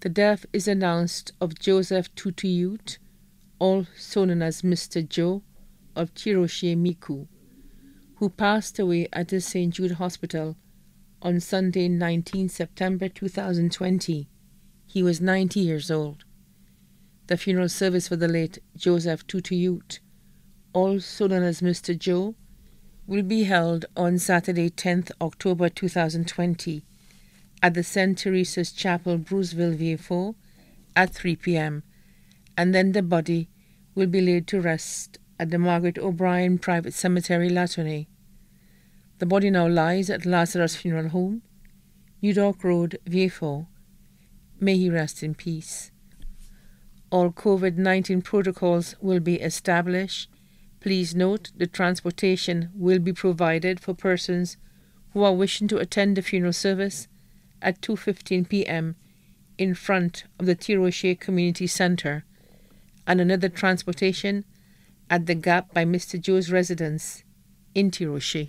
The death is announced of Joseph Toutouyoutte, also known as Mr. Joe, of Tiroshe Miku, who passed away at the St. Jude Hospital on Sunday, 19 September 2020. He was 90 years old. The funeral service for the late Joseph Toutouyoutte, also known as Mr. Joe, will be held on Saturday, 10th October 2020 at the St. Teresa's Chapel, Bruceville, Vieux Fort at 3 p.m. and then the body will be laid to rest at the Margaret O'Brien Private Cemetery, Latone. The body now lies at Lazarus Funeral Home, New Road, Vieux Fort. May he rest in peace. All COVID 19 protocols will be established. Please note the transportation will be provided for persons who are wishing to attend the funeral service at 2:15 p.m. in front of the Tiroshe Community Center and another transportation at the gap by Mr. Joe's residence in Tiroshe.